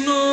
No.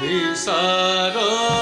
विसरो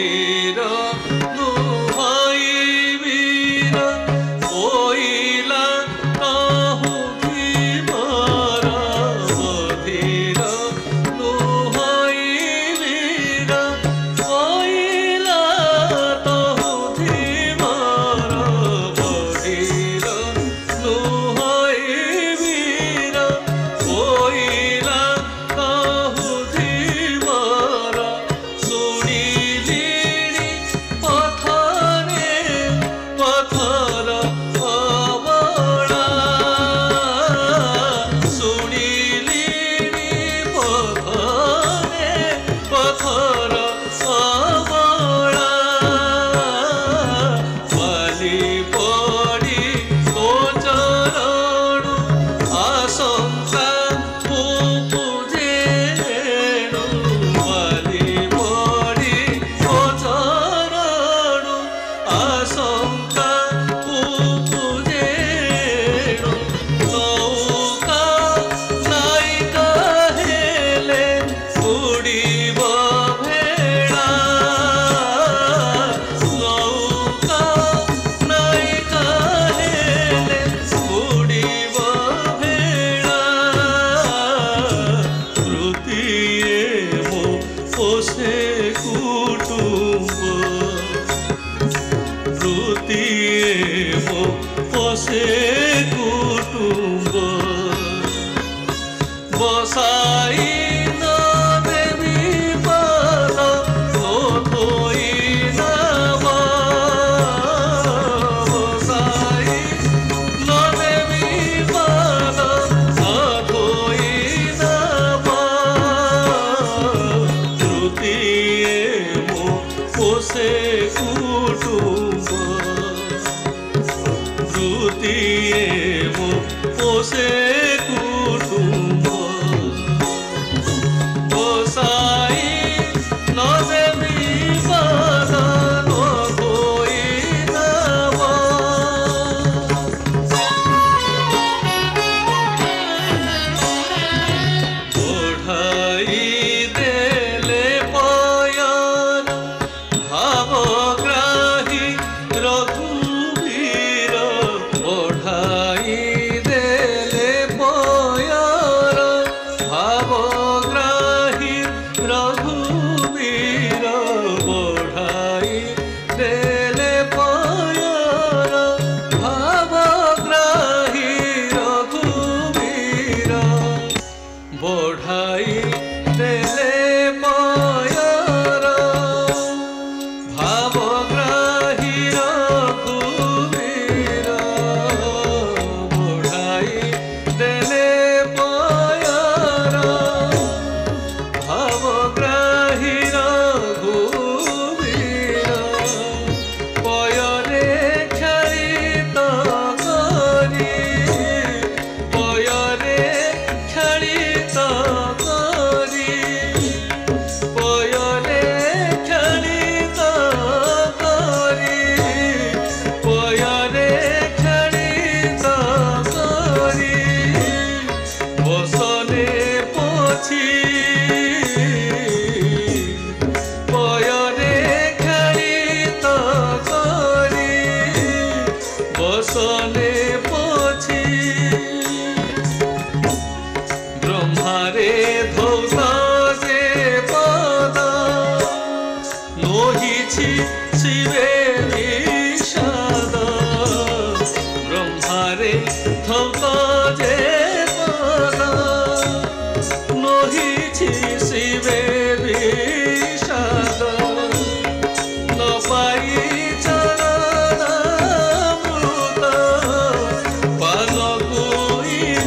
Little.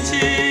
情。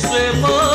随风